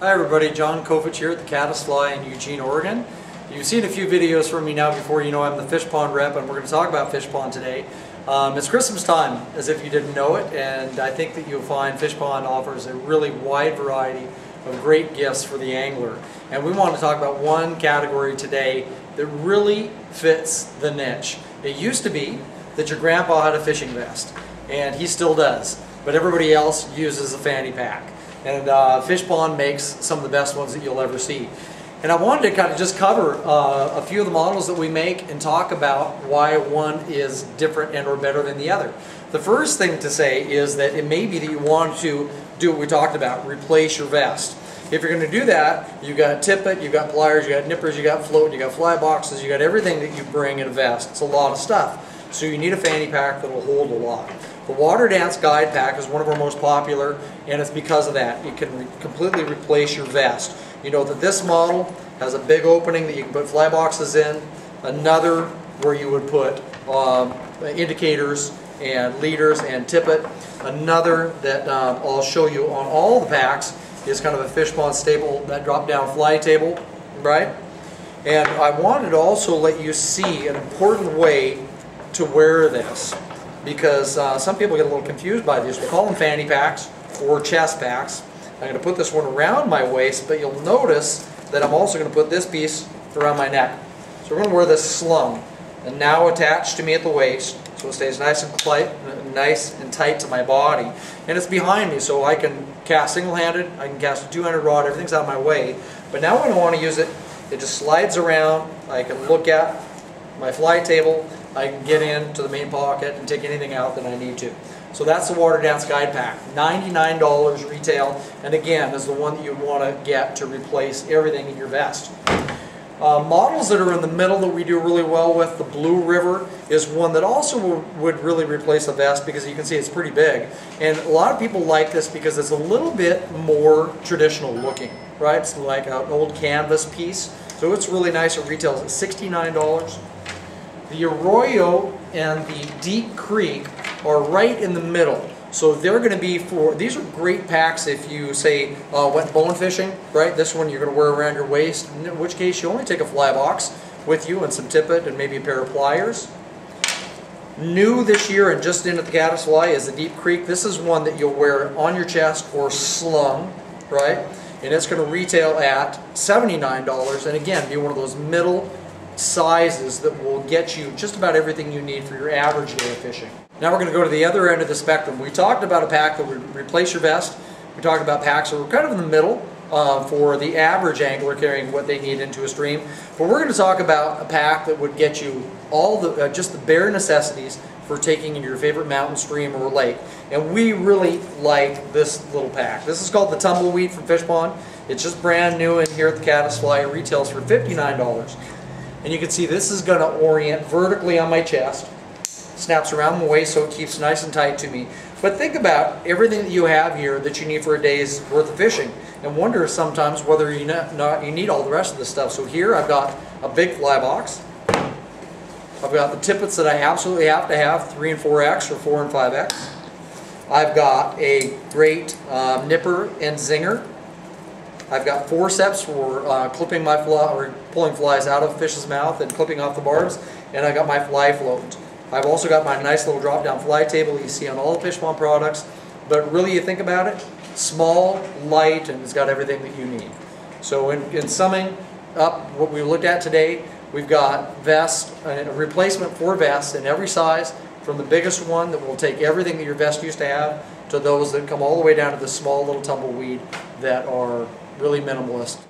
Hi everybody, Jon Covich here at the Caddis Fly in Eugene, Oregon. You've seen a few videos from me now before you know I'm the Fishpond rep and we're going to talk about Fishpond today. Um, it's Christmas time, as if you didn't know it, and I think that you'll find Fishpond offers a really wide variety of great gifts for the angler. And we want to talk about one category today that really fits the niche. It used to be that your grandpa had a fishing vest, and he still does, but everybody else uses a fanny pack. And uh, Fishpond makes some of the best ones that you'll ever see. And I wanted to kind of just cover uh, a few of the models that we make and talk about why one is different and or better than the other. The first thing to say is that it may be that you want to do what we talked about, replace your vest. If you're going to do that, you've got tippet, you've got pliers, you've got nippers, you've got float, you've got fly boxes, you've got everything that you bring in a vest. It's a lot of stuff. So you need a fanny pack that will hold a lot. The Water Dance Guide Pack is one of our most popular, and it's because of that. It can re completely replace your vest. You know that this model has a big opening that you can put fly boxes in, another where you would put um, indicators and leaders and tippet, another that um, I'll show you on all the packs is kind of a Fishpond stable, that drop down fly table, right? And I wanted to also let you see an important way to wear this because uh, some people get a little confused by these. We call them fanny packs or chest packs. I'm going to put this one around my waist, but you'll notice that I'm also going to put this piece around my neck. So we're going to wear this slung and now attached to me at the waist so it stays nice and tight, nice and tight to my body. And it's behind me so I can cast single-handed, I can cast a 200 rod, everything's out of my way. But now when I want to use it, it just slides around, I can look at my fly table, I can get into the main pocket and take anything out that I need to. So that's the Water Dance Guide Pack. $99 retail, and again, is the one that you want to get to replace everything in your vest. Uh, models that are in the middle that we do really well with, the Blue River, is one that also would really replace a vest because you can see it's pretty big. And a lot of people like this because it's a little bit more traditional looking, right? It's like an old canvas piece. So it's really nice. It retails at $69. The Arroyo and the Deep Creek are right in the middle. So they're going to be for, these are great packs if you say uh, went bone fishing, right? This one you're going to wear around your waist, in which case you only take a fly box with you and some tippet and maybe a pair of pliers. New this year and just in at the Caddis Fly is the Deep Creek. This is one that you'll wear on your chest or slung, right? And it's going to retail at $79 and again be one of those middle sizes that will get you just about everything you need for your average day of fishing. Now we're going to go to the other end of the spectrum. We talked about a pack that would replace your vest. We talked about packs that were kind of in the middle uh, for the average angler carrying what they need into a stream. But we're going to talk about a pack that would get you all the uh, just the bare necessities for taking in your favorite mountain stream or lake. And we really like this little pack. This is called the Tumbleweed from Fishpond. It's just brand new in here at the Caddis Fly. It retails for $59. And you can see this is going to orient vertically on my chest. Snaps around my waist so it keeps nice and tight to me. But think about everything that you have here that you need for a day's worth of fishing. And wonder sometimes whether you, not, you need all the rest of the stuff. So here I've got a big fly box. I've got the tippets that I absolutely have to have, 3 and 4X or 4 and 5X. I've got a great um, nipper and zinger I've got forceps for uh, clipping my fly or pulling flies out of fish's mouth and clipping off the barbs, and I got my fly float. I've also got my nice little drop down fly table you see on all the Fishpond products, but really you think about it, small, light, and it's got everything that you need. So in, in summing up what we looked at today, we've got vest, a replacement for vests in every size, from the biggest one that will take everything that your vest used to have to those that come all the way down to the small little tumbleweed that are really minimalist.